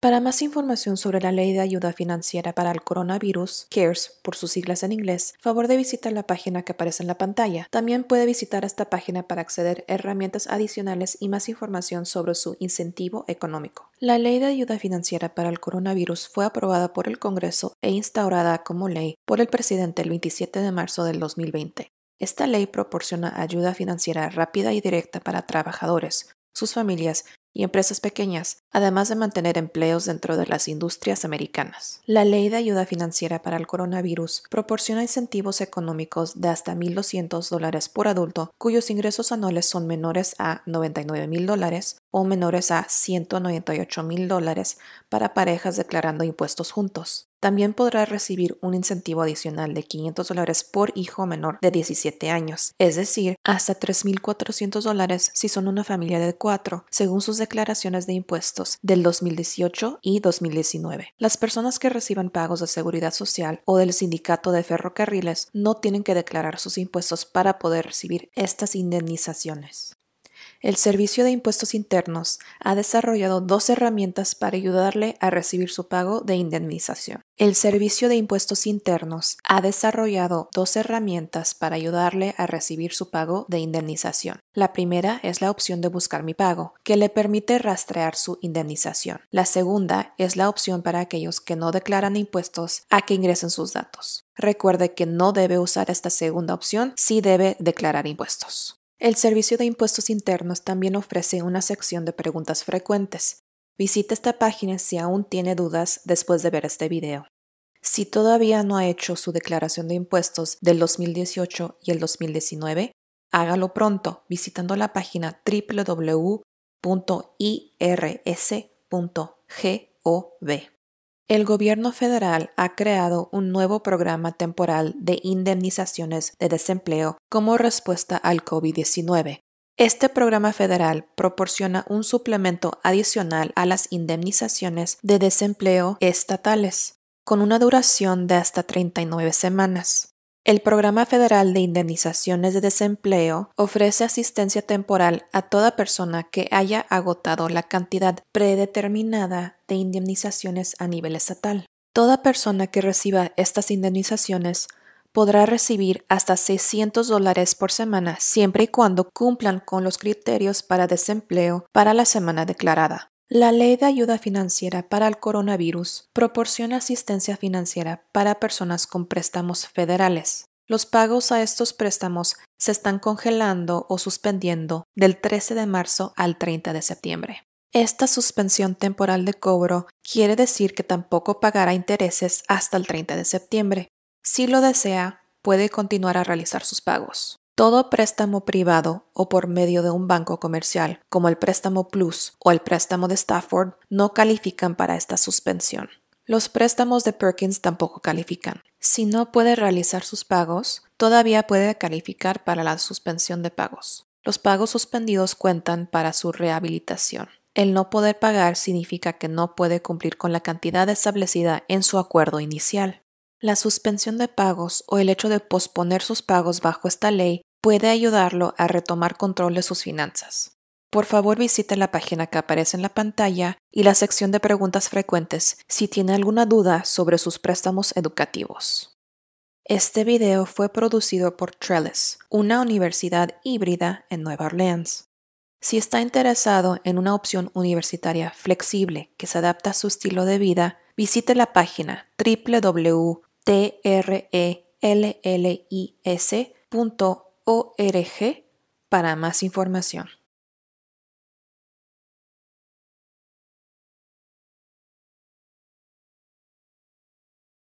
Para más información sobre la Ley de Ayuda Financiera para el Coronavirus, CARES por sus siglas en inglés, favor de visitar la página que aparece en la pantalla. También puede visitar esta página para acceder a herramientas adicionales y más información sobre su incentivo económico. La Ley de Ayuda Financiera para el Coronavirus fue aprobada por el Congreso e instaurada como ley por el presidente el 27 de marzo del 2020. Esta ley proporciona ayuda financiera rápida y directa para trabajadores, sus familias y empresas pequeñas, además de mantener empleos dentro de las industrias americanas. La Ley de Ayuda Financiera para el Coronavirus proporciona incentivos económicos de hasta 1.200 dólares por adulto cuyos ingresos anuales son menores a 99.000 dólares o menores a 198.000 dólares para parejas declarando impuestos juntos. También podrá recibir un incentivo adicional de 500 dólares por hijo menor de 17 años, es decir, hasta 3.400 dólares si son una familia de cuatro, según sus declaraciones de impuestos del 2018 y 2019. Las personas que reciban pagos de seguridad social o del sindicato de ferrocarriles no tienen que declarar sus impuestos para poder recibir estas indemnizaciones. El Servicio de Impuestos Internos ha desarrollado dos herramientas para ayudarle a recibir su pago de indemnización. El Servicio de Impuestos Internos ha desarrollado dos herramientas para ayudarle a recibir su pago de indemnización. La primera es la opción de buscar mi pago, que le permite rastrear su indemnización. La segunda es la opción para aquellos que no declaran impuestos a que ingresen sus datos. Recuerde que no debe usar esta segunda opción si debe declarar impuestos. El Servicio de Impuestos Internos también ofrece una sección de preguntas frecuentes. Visite esta página si aún tiene dudas después de ver este video. Si todavía no ha hecho su declaración de impuestos del 2018 y el 2019, hágalo pronto visitando la página www.irs.gov. El gobierno federal ha creado un nuevo programa temporal de indemnizaciones de desempleo como respuesta al COVID-19. Este programa federal proporciona un suplemento adicional a las indemnizaciones de desempleo estatales, con una duración de hasta 39 semanas. El Programa Federal de Indemnizaciones de Desempleo ofrece asistencia temporal a toda persona que haya agotado la cantidad predeterminada de indemnizaciones a nivel estatal. Toda persona que reciba estas indemnizaciones podrá recibir hasta 600 dólares por semana siempre y cuando cumplan con los criterios para desempleo para la semana declarada. La Ley de Ayuda Financiera para el Coronavirus proporciona asistencia financiera para personas con préstamos federales. Los pagos a estos préstamos se están congelando o suspendiendo del 13 de marzo al 30 de septiembre. Esta suspensión temporal de cobro quiere decir que tampoco pagará intereses hasta el 30 de septiembre. Si lo desea, puede continuar a realizar sus pagos. Todo préstamo privado o por medio de un banco comercial, como el préstamo Plus o el préstamo de Stafford, no califican para esta suspensión. Los préstamos de Perkins tampoco califican. Si no puede realizar sus pagos, todavía puede calificar para la suspensión de pagos. Los pagos suspendidos cuentan para su rehabilitación. El no poder pagar significa que no puede cumplir con la cantidad establecida en su acuerdo inicial. La suspensión de pagos o el hecho de posponer sus pagos bajo esta ley puede ayudarlo a retomar control de sus finanzas. Por favor visite la página que aparece en la pantalla y la sección de preguntas frecuentes si tiene alguna duda sobre sus préstamos educativos. Este video fue producido por Trellis, una universidad híbrida en Nueva Orleans. Si está interesado en una opción universitaria flexible que se adapta a su estilo de vida, visite la página www.trellis.org para más información.